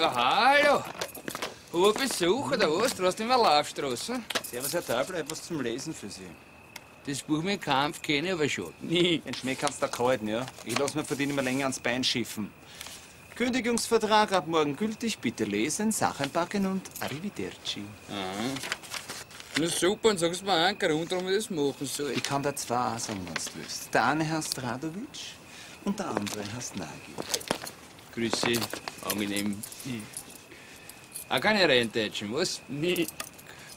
Hallo. Hoher Besuch oder was? Draußen in der Laufstraße. Servus, Herr Teufel, etwas zum Lesen für Sie. Das Buch mit Kampf kenne ich aber schon. Nie. Den Schmäh kannst du kalten, ja? Ich lass mir für den immer länger ans Bein schiffen. Kündigungsvertrag ab morgen gültig. Bitte lesen, Sachen packen und Arrivederci. Na super, und sagst mir auch einen Grund, warum ich das machen soll. Ich kann da zwei sagen, wenn du willst. Der eine heißt Radovic und der andere heißt Nagy. Grüße, angenehm. Auch keine Reintätschen, was? Willst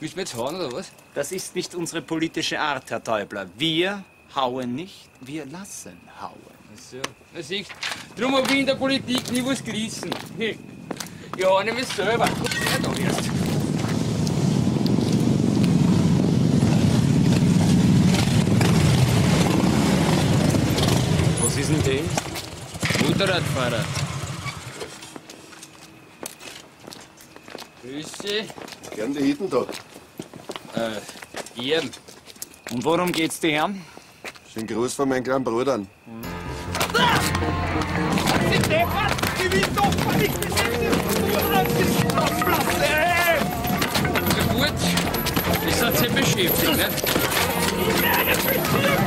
du mir jetzt hauen oder was? Das ist nicht unsere politische Art, Herr Täubler. Wir hauen nicht, wir lassen hauen. Ach so. Na siehst Drum hab ich in der Politik nie was gerissen. Hey. Ich hau mich selber. Ja, da erst. Was ist denn dem? Motorradfahrer. Grüße. Gern die Hitten da. Äh, Ehren. Und worum geht's dir, Herrn? Schönen Gruß von meinen kleinen Brüdern. Na gut, ich seid sehr beschäftigt, ne? Ich werde für Sie, du musst nicht, Sie